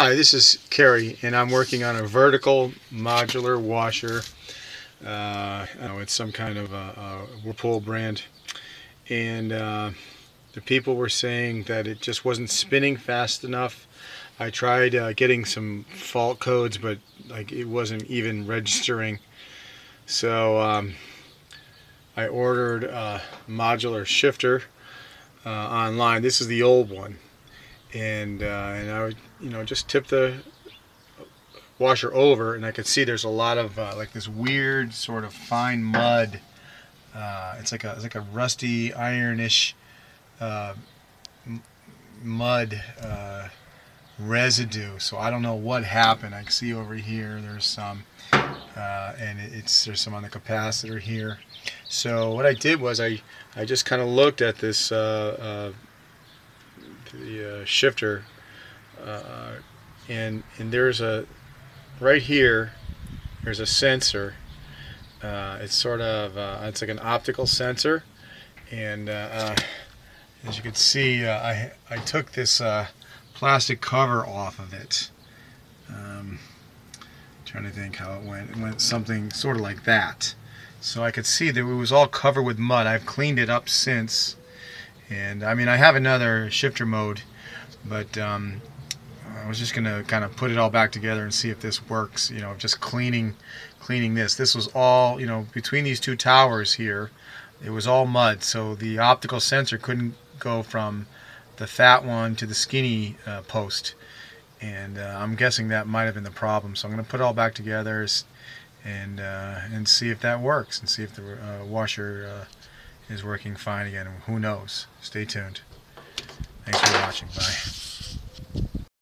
Hi, this is Kerry, and I'm working on a vertical modular washer. Uh, know, it's some kind of a, a Whirlpool brand, and uh, the people were saying that it just wasn't spinning fast enough. I tried uh, getting some fault codes, but like it wasn't even registering. So um, I ordered a modular shifter uh, online. This is the old one and uh, and I would you know just tip the washer over and I could see there's a lot of uh, like this weird sort of fine mud uh, it's like a it's like a rusty ironish uh, mud uh, residue. So I don't know what happened. I can see over here there's some uh, and it's there's some on the capacitor here. So what I did was I I just kind of looked at this the uh, shifter uh, and and there's a right here there's a sensor uh, it's sort of uh, it's like an optical sensor and uh, as you can see I, I took this plastic cover off of it. Um, trying to think how it went it went something sort of like that. So I could see that it was all covered with mud. I've cleaned it up since and I mean I have another shifter mode but um, I was just gonna kind of put it all back together and see if this works you know just cleaning cleaning this. This was all you know between these two towers here it was all mud so the optical sensor couldn't go from the fat one to the skinny uh, post. And uh, I'm guessing that might have been the problem so I'm gonna put it all back together and uh, and see if that works and see if the uh, washer uh, is working fine again. Who knows? Stay tuned. Thanks for watching. Bye.